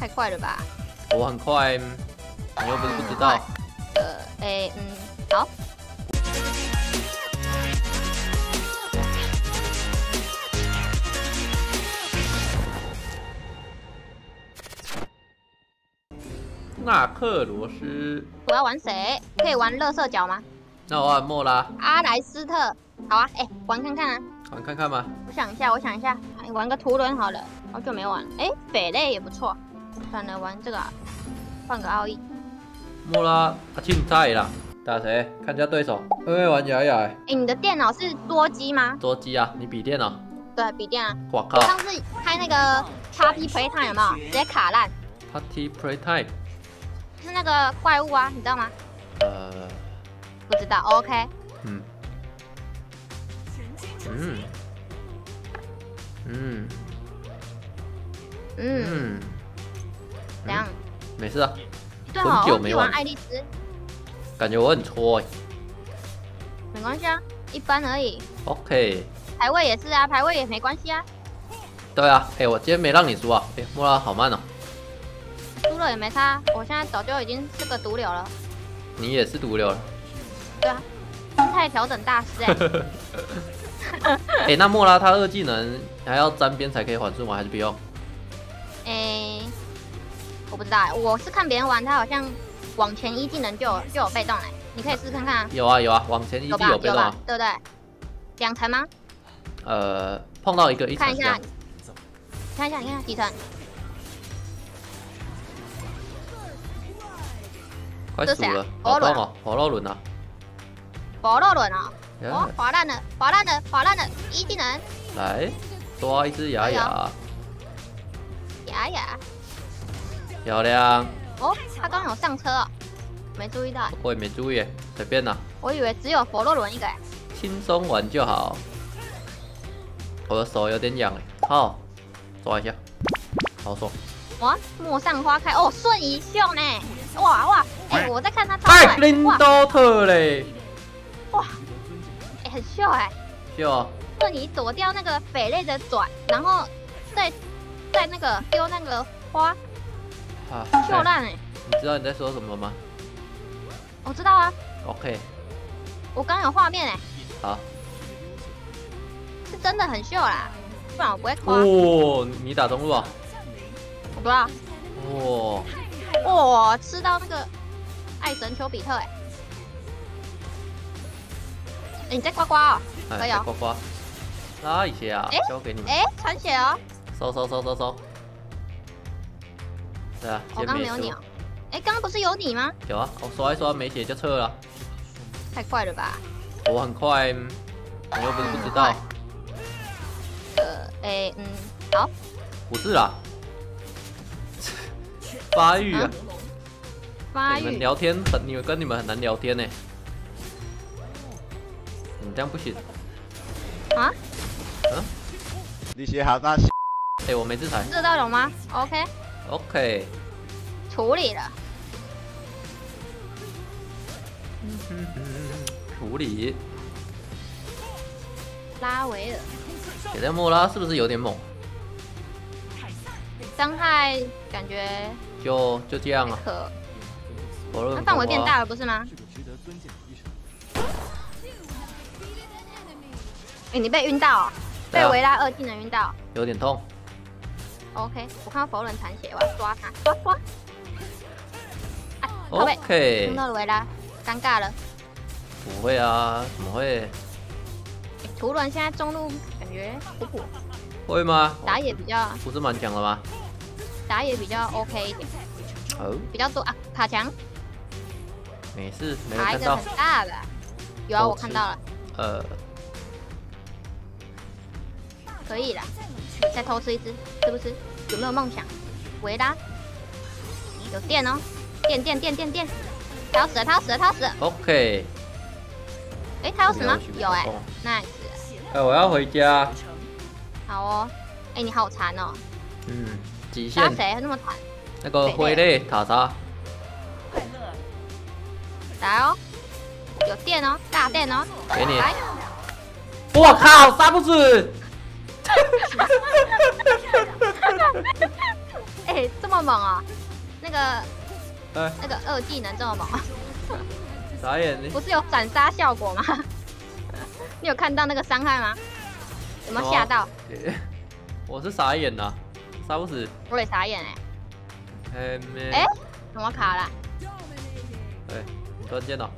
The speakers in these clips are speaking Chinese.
太快了吧？我很快，你又不是不知道。呃，哎，嗯，好。纳克罗斯，我要玩谁？可以玩乐色角吗？那我玩莫拉。阿莱斯特，好啊，哎，玩看看啊。玩看看吗？我想一下，我想一下，玩个图伦好了，好久没玩了。哎，匪类也不错，算了，玩这个，换个奥义。莫拉，他青菜啦，打谁？看一下对手。会不会，玩雅雅。哎，你的电脑是多机吗？多机啊，你笔电脑？对，笔电啊。我靠！上次开那个 Party Playtime 有没有？直接卡烂。Party Playtime。是那个怪物啊，你知道吗？呃，不知道。OK。嗯。嗯。嗯。嗯。怎样？没事啊。很久没玩爱丽丝。感觉我很搓哎。没关系啊，一般而已。OK。排位也是啊，排位也没关系啊。对啊，哎，我今天没让你输啊。哎，莫拉好慢哦。输了也没差，我现在早就已经是个毒瘤了。你也是毒瘤了？对啊，心态调整大师哎。哎，那莫拉他二技能还要沾边才可以缓速吗？还是不用？哎，我不知道，我是看别人玩，他好像往前一技能就有就有被动哎，你可以试试看看啊。有啊有啊，往前一技有被动，对不对？两层吗？呃，碰到一个一层。看一下，看一下，你看几层？快死了！好痛哦，滑落轮啊！滑落轮啊！哦，滑烂了，滑烂了，滑烂了！一技能，来抓一只雅雅。雅雅，漂亮！哦，他刚好上车哦，没注意到。我也没注意，随便啦。我以为只有佛洛伦一个。轻松玩就好。我的手有点痒哎，好，抓一下，好爽。哇，陌上花开哦，瞬移秀呢？哇哇！哎，我在看他超帅，林多特嘞！哇，哎，很秀哎，秀啊！就你躲掉那个匪类的转，然后再再那个丢那个花，啊，秀烂哎！你知道你在说什么吗？我知道啊。OK。我刚有画面哎。好。是真的很秀啦，不然我不会夸。哦，你打中路啊？我不知道。哇。哇，吃到那个爱神丘比特哎！哎，你在刮刮哦，可以哦。呱呱，拉一些啊，交给你们。哎，残血哦！收收收收收。对啊，我刚没有你哦。哎，刚刚不是有你吗？有啊，我刷一刷没血就撤了。太快了吧！我很快，你又不是不知道。呃，哎，嗯，好。不是啦。发育啊！发育。你们聊天很，你们跟你们很难聊天呢。你这样不行。啊？嗯？你写好那。哎，我没制裁。射到龙吗？OK。OK。处理了。嗯处理。拉维尔。现在莫拉是不是有点猛？伤害感觉就就这样啊。那范围变大了不是吗？哎，你被晕到，被维拉二技能晕到，有点痛。OK，我看到佛伦残血，我要抓他，抓抓。OK。听到了维拉，尴尬了。不会啊，怎么会？图伦现在中路感觉普普。会吗？打野比较不是蛮强的吗？打野比较 OK 一点，哦，比较多啊，卡墙，没事，没看到。很大的，有啊，我看到了。呃，可以了，再偷吃一只，吃不吃？有没有梦想？维拉，有电哦，电电电电电，他要死了，他要死了，他要死了。OK。哎，他要死吗？有哎，nice。哎，我要回家。好哦，哎，你好残哦。嗯。杀谁那么惨？那个灰类塔莎。来哦，有电哦，大电哦，给你。我靠，杀不死！哎，哎、这么猛啊、那个哎，那个二技能这么猛啊，傻眼你。不是有斩杀效果吗？你有看到那个伤害吗？有没有吓到？我是傻眼呐，杀不死。我也傻眼哎、哎怎么卡了？哎，你突然间了，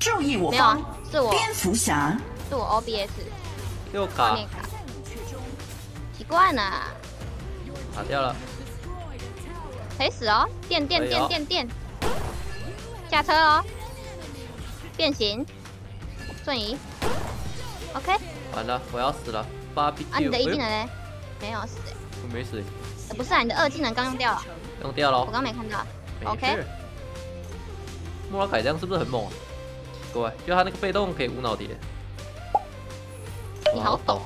注意我没有啊，是我。蝙蝠侠，是我 OBS 又卡。画面卡，奇怪呢，打掉了。可以死哦！电电电电电，下车哦！变形，瞬移，OK。完了，我要死了。芭比啊，你的一技能哎嘞？没有死欸，我没死，呃不是啊，你的二技能刚用掉了，用掉了我。刚没看到。OK。莫拉凯这样是不是很猛啊？奇怪，就他那个被动可以无脑叠。你好抖，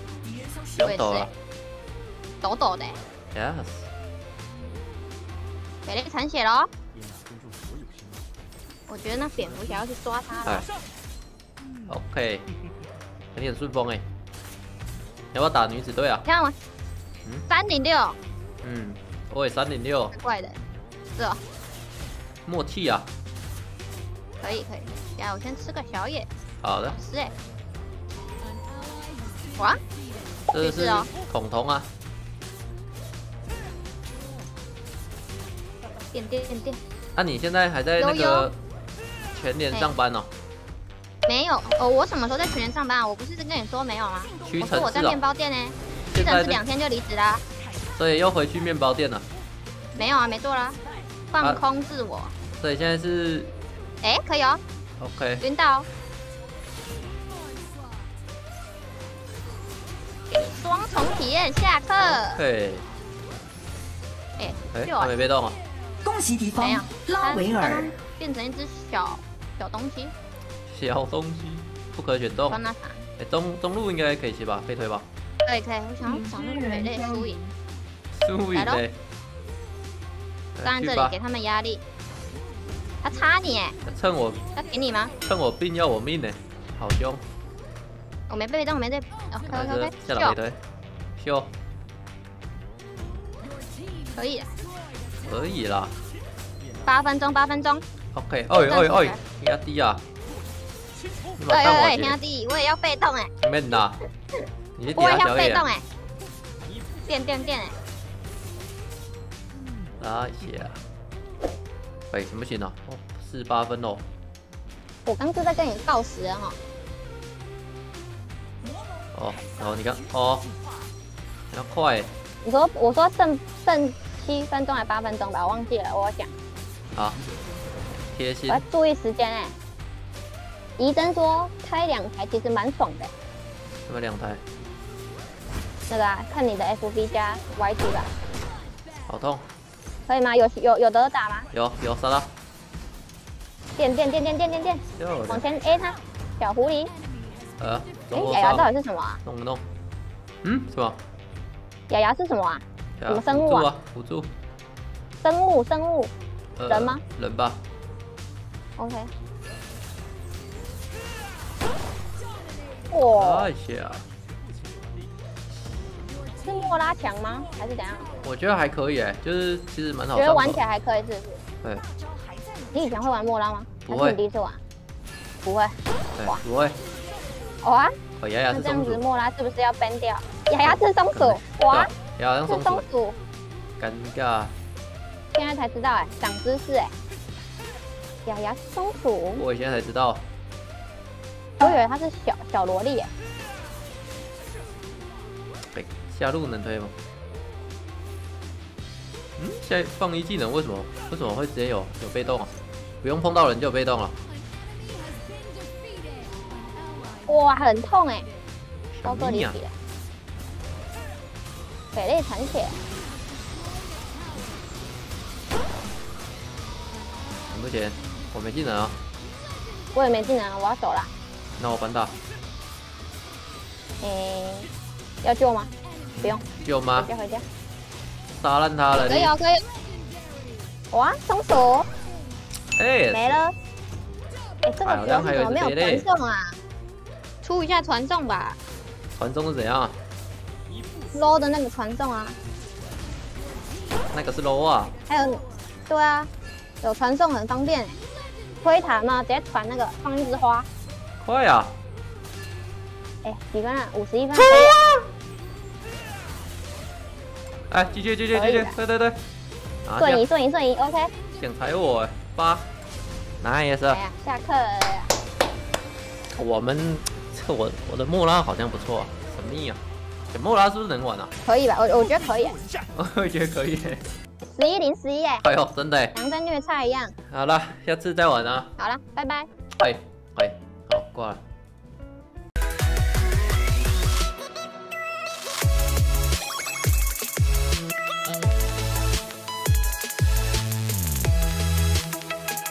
不用抖了。抖抖的欸，Yes，美丽残血喽！我觉得那蝙蝠侠要去抓他哎了，，OK，你很顺风哎。要不要打女子队啊？看我嗯？三零六，嗯，我也三零六，怪怪的，是哦，默契啊。可以可以。等下我先吃个小野，好的，是哎。哇，这个是是哦孔彤啊。电电电电，那、你现在还在那悠个全年上班哦？没有哦，我什么时候在全年上班啊？我不是跟你说没有吗？屈我说我在面包店呢，屈臣现在在氏两天就离职啦。所以又回去面包店了。没有啊，没做啦，放空自我。所以现在是哎、可以哦，OK，晕倒哦。双重体验，下课。对，哎、哎，就他没被动啊，恭喜敌方拉维尔。变成一只小小东西，小东西不可选动。装那啥。哎，中中路应该可以骑吧，被推吧。可以可以，我想要找那个美类输赢，输赢嘞。站在这里给他们压力。他插你哎，趁我他给你吗？趁我病要我命呢，好凶！我没被动，我没被。OK 来 OK OK，下来没推，秀可以的。可以啦。八分钟，八分钟。OK，哎哎哎，压低啊！哎哎哎，蛋我姐，兄弟，我也要被动哎，免啦，你是我也？要被动哎。电电电哎，拉一下。哎，行不行啊？哦，四八分哦。我刚是在跟你报时了哈。哦，然后你看，哦，要快欸，你说我说剩剩七分钟还八分钟吧，我忘记了，我有讲。好，贴心我要。注意时间哎。怡珍说开两台其实蛮爽的，什么两台，那个啊，看你的 FB 加 YT 吧，好痛，可以吗？有有有得打吗？有有杀了，电电电电电电电，往前 A 他，小狐狸。呃，哎中，国雅雅到，底是什么啊？弄不弄？嗯，什么？雅雅是什么啊？什么生物啊啊？辅助，生物生物呃人吗？人吧。，OK。哇，哎呀，是莫拉强吗？还是怎样？我觉得还可以哎，就是其实蛮好觉得。玩起来还可以，是不是？对你以前会玩莫拉吗？不会还是你第一次玩？不会。对哇，不会。哇，哦，雅雅那这样是松鼠，子莫拉是不是要 ban 掉？雅雅是松鼠，哇，雅雅像是松鼠，松鼠，尴尬。现在才知道哎，长知识哎。雅雅是松鼠，我现在才知道，我以为它是小小萝莉哎。哎，下路能推吗？嗯，现在放一技能为什么为什么会直接有有被动啊？不用碰到人就有被动了，哇，很痛哎，高什么呀？歌北类残血，行不行？我没技能啊，我也没技能，我要走了。那我反打，诶，要救吗？不用，救吗回？家回家。杀烂他了！可以啊，可以。哇，松鼠哎，没了。哎，这个怎么没有传送啊？出一下传送吧传送是怎样啊？，low 的那个传送啊。那个是 low 啊，还有，对啊，有传送很方便，推塔嘛，直接传那个放一枝花。快啊！哎，几分啊？五十一分。可以啊！哎，继续继续继续，对对对，瞬移瞬移瞬移，OK。想踩我哎，八，nice。哎，下课。我们这我我的莫拉好像不错，神秘啊。莫拉是不是能玩啊？可以吧，我我觉得可以。我觉得可以。十一零十一哎。哎呦，真的。像在虐菜一样。好了，下次再玩啊。好了，拜拜。哎哎，好挂了。